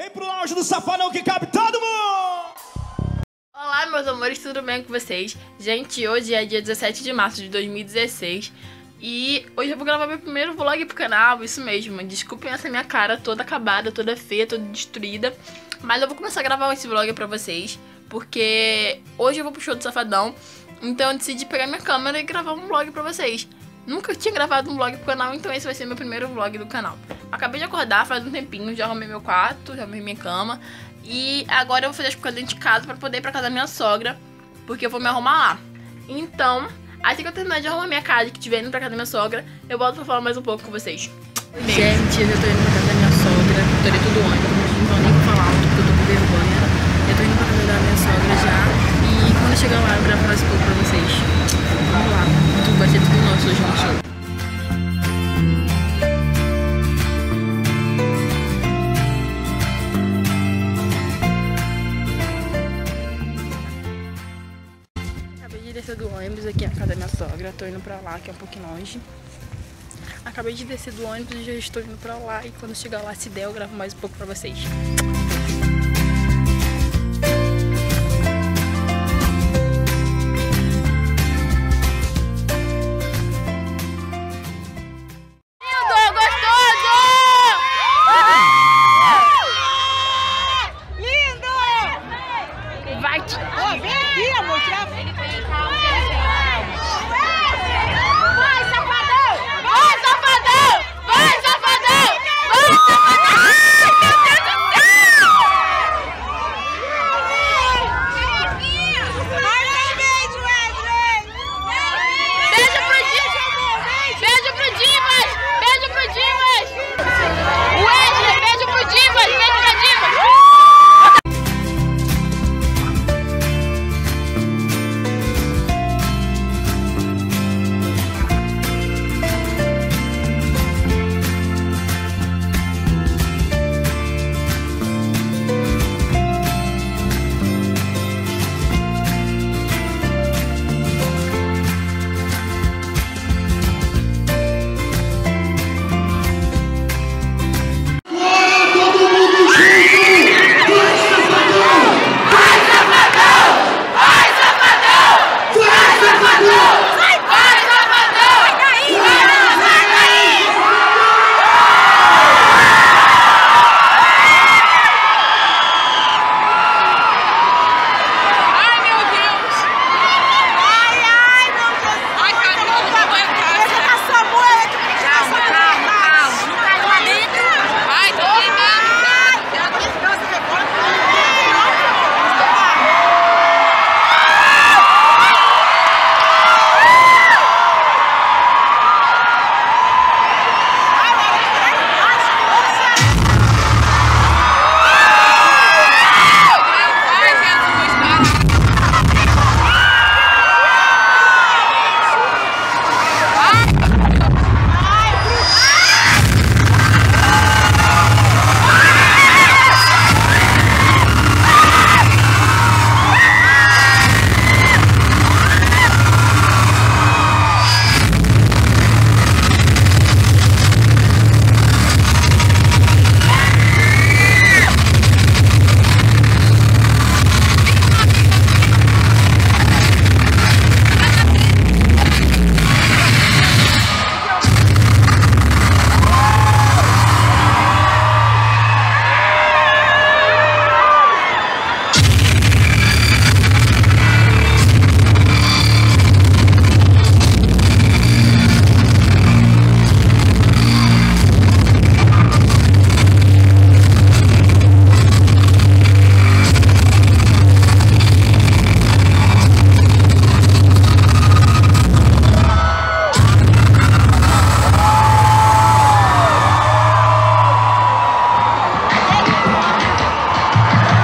Vem pro lounge do Safadão que cabe todo mundo! Olá, meus amores, tudo bem com vocês? Gente, hoje é dia 17 de março de 2016 e hoje eu vou gravar meu primeiro vlog pro canal, isso mesmo. Desculpem essa minha cara toda acabada, toda feia, toda destruída, mas eu vou começar a gravar esse vlog pra vocês porque hoje eu vou pro show do Safadão, então eu decidi pegar minha câmera e gravar um vlog pra vocês. Nunca tinha gravado um vlog pro canal, então esse vai ser meu primeiro vlog do canal. Acabei de acordar faz um tempinho, já arrumei meu quarto, já arrumei minha cama. E agora eu vou fazer as coisas dentro de casa pra poder ir pra casa da minha sogra, porque eu vou me arrumar lá. Então, assim que eu terminar de arrumar minha casa e que estiver indo pra casa da minha sogra, eu volto pra falar mais um pouco com vocês. Gente, eu já tô indo pra casa da minha sogra, tô ali tudo ônibus, não vou nem falar alto porque eu tô com vergonha. Eu tô indo pra casa da minha sogra já, e quando chegar lá eu gravo mais um pouco pra vocês. Vamos lá, tudo vai ser tudo nosso hoje no show. Acabei de descer do ônibus aqui na casa da minha sogra, tô indo pra lá, que é um pouquinho longe. Acabei de descer do ônibus e já estou indo pra lá, e quando chegar lá, se der, eu gravo mais um pouco pra vocês. Vai,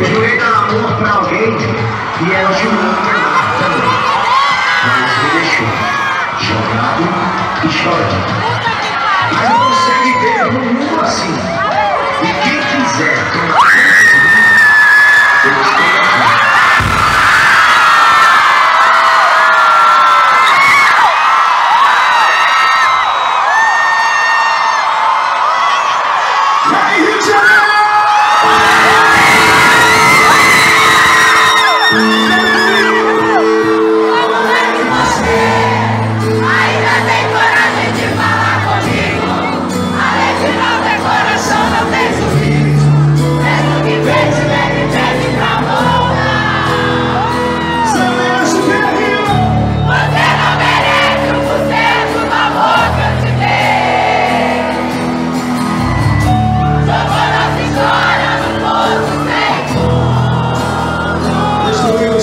O Joelho dá amor pra alguém e ela jurou amar também. Mas me deixou jogado e chorando. Mas não consegue ver no mundo assim. E quem quiser tomar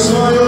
sonho.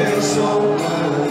Eu sou humano,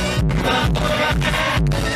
Bye.